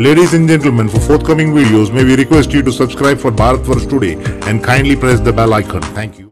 Ladies and gentlemen, for forthcoming videos, may we request you to subscribe for Bharatvarsh Today and kindly press the bell icon. Thank you.